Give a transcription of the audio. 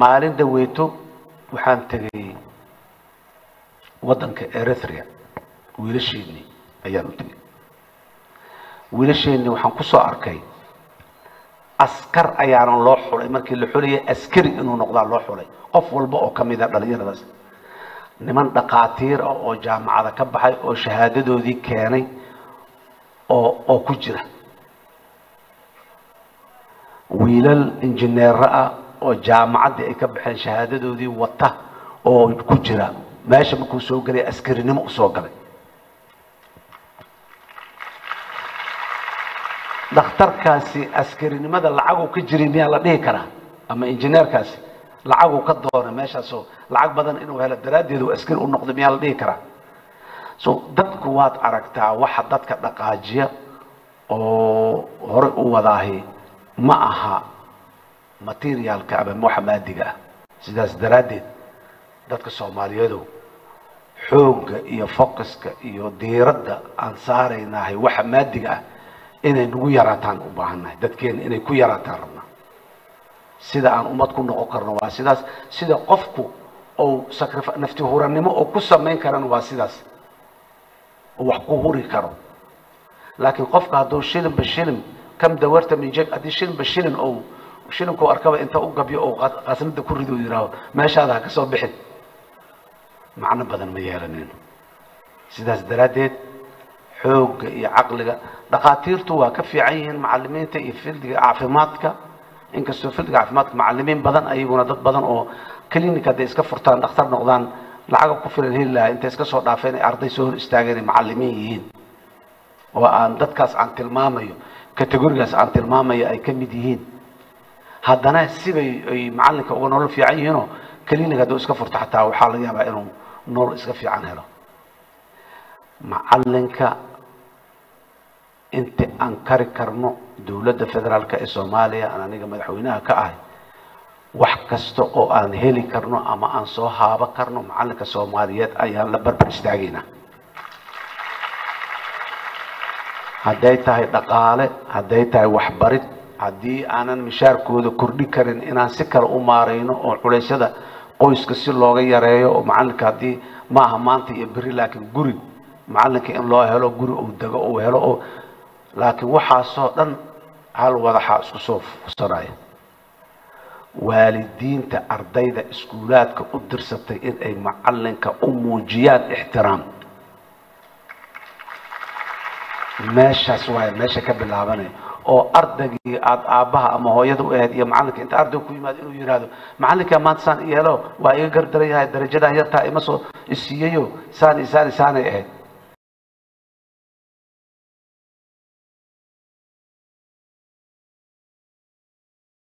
maalin daweyto waxaan tegay waddanka eritrea. Wiilasheennii ayaan u tegay wiilasheennii waxaan ku soo arkay askar ayaanan loo xulay. Markii la xulayay askari inuu noqdaa loo xulay. Qof walba oo ka mid a dhallinyaradaas niman dhakhaatiir ah oo jaamacada ka baxay oo shahaadadoodii keenay oo oo ku jira. Wiilal injineero ah oo jaamacaddii ay ka baxeen shahaadadoodii wata oo ku jira. Meesha markuu soo gelay askarinimo u soo galay. Dhakhtarkaasi askarinimada lacaguu ka jiray miyaa la dhihi karaa? Ama injineerkaasi lacaguu ka doonay meeshaasoo lacag badan inuu helo daraaddeed uu askari u noqday miyaa la dhihi karaa? So dadku waad aragtaa waxa dadka dhaqaajiya oo horey u wadaahi ma aha materialka ama waxa maadiga ah. Sidaas daraaddeed dadka soomaaliyeedu xoogga iyo focuska iyo diiradda aan saaraynahay waxa maadiga ah inay nagu yaraataan u baahannahay dadkeena inay ku yaraataan rabnaa sida aan ummad ku noqon karno waa sidaas. Sida qofku ou nafti hurannimo oo ku samayn karana waa sidaas. Oo wax ku huri karo. Laakiin qofka hadduu shilinba shilin kam dawarta min jeg haddii shilinba shilin ou shilinkuu arkaba inta u gabyo oo qasnada ku rido yidhaaho meeshaada ha ka soo bixin. Macno badan ma yeelanayno sidaas daraaddeed xoogga iyo caqliga dhakhaatiirtu waa ka fiican yihiin macalimiinta iyo fildiga caafimaadka. Inkastoo fildiga caafimaadka macalimiin badan ayaguna dad badan oo clinic hadday iska furtaan dhakhtar noqdaan lacaga ku filan heli lahaa intay iska soo dhaafeen ay arday soo hor istaageen ay macalimiin yihiin. Oo aan dadkaas aan tilmaamayo categorigaas aan tilmaamayo ay ka mid yihiin haddana sibay ay macalinka uga nolol fiican yihiinoo clinic hadduu iska furto xataa waxaa laga yaabaa inuu nolol iska fiican helo. Macalinka inta aan kari karno dowladda federaalka ee soomaaliya aan aniga madaxweynaha ka ahay wax kasta oo aan heli karno ama aan soo haabo karno macalinka soomaaliyeed ayaan la barbar istaagaynaa hadday tahay dhaqaale hadday tahay waxbarid haddii aanan mishaarkooda kordhi karin inaan si kale u maarayno oo culeysyada qoyska si looga yareeyo oo macalinka haddii ma aha maanta iyo beri laakiin guri macalinka in loo helo guri uu dego uu helo oo laakiin waxaasoo dhan hal wadaxaa isku soo fursanaya. Waalidiinta ardayda iskuulaadka u dirsatay in ay macalinka u muujiyaan ixtiraam. Meeshaas waay meesha ka bilaabanaya oo ardaygii aada aabbaha ama hooyada u ahayd iyo macalinka inta ardayga ku yimaado inuu yidhaahdo macalinkaa maanta saan yeelo waa iga gardaran yahay darajadan yartaa ima soo isiiyayo saan iyo saan saanay ahayd